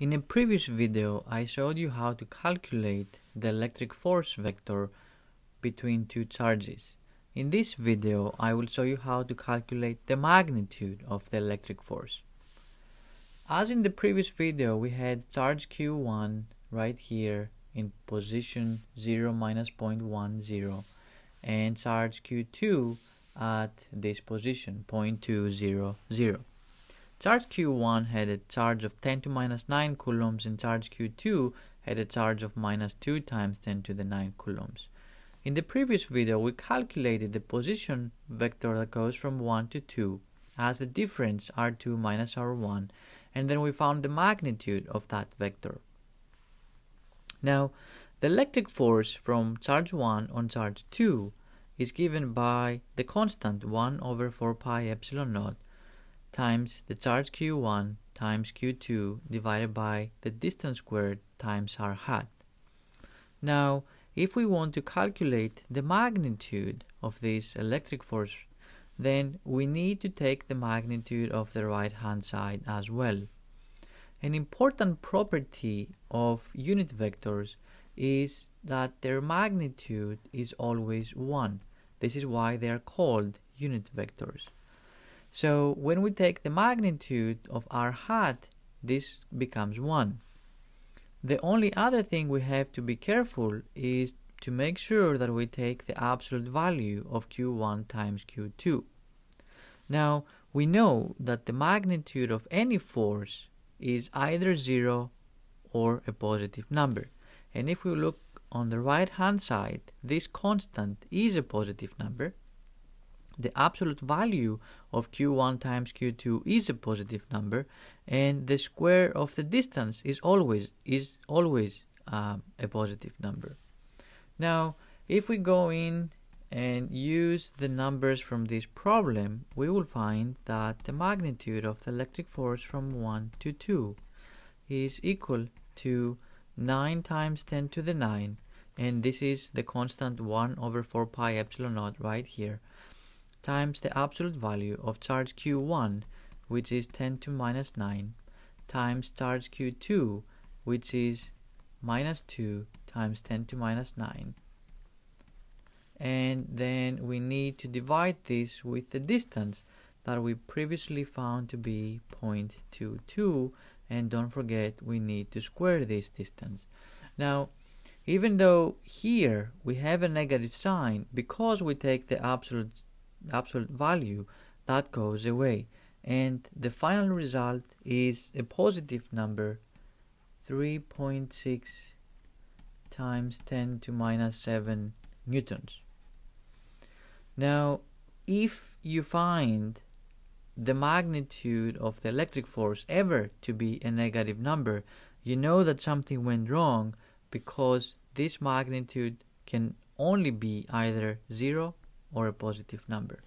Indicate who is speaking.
Speaker 1: In a previous video, I showed you how to calculate the electric force vector between two charges. In this video, I will show you how to calculate the magnitude of the electric force. As in the previous video, we had charge Q1 right here in position 0 minus 0.10 and charge Q2 at this position 0.200. Charge Q1 had a charge of 10 to minus 9 coulombs and charge Q2 had a charge of minus 2 times 10 to the 9 coulombs. In the previous video, we calculated the position vector that goes from 1 to 2 as the difference R2 minus R1 and then we found the magnitude of that vector. Now, the electric force from charge 1 on charge 2 is given by the constant 1 over 4 pi epsilon naught times the charge q1 times q2 divided by the distance squared times r hat. Now, if we want to calculate the magnitude of this electric force, then we need to take the magnitude of the right hand side as well. An important property of unit vectors is that their magnitude is always 1. This is why they are called unit vectors. So when we take the magnitude of r hat, this becomes 1. The only other thing we have to be careful is to make sure that we take the absolute value of q1 times q2. Now, we know that the magnitude of any force is either 0 or a positive number. And if we look on the right hand side, this constant is a positive number the absolute value of q1 times q2 is a positive number and the square of the distance is always is always um, a positive number. Now if we go in and use the numbers from this problem we will find that the magnitude of the electric force from 1 to 2 is equal to 9 times 10 to the 9 and this is the constant 1 over 4 pi epsilon naught right here times the absolute value of charge q1 which is 10 to minus 9 times charge q2 which is minus 2 times 10 to minus 9 and then we need to divide this with the distance that we previously found to be 0.22 and don't forget we need to square this distance. Now even though here we have a negative sign because we take the absolute absolute value, that goes away. And the final result is a positive number 3.6 times 10 to minus 7 newtons. Now, if you find the magnitude of the electric force ever to be a negative number, you know that something went wrong because this magnitude can only be either 0 or a positive number.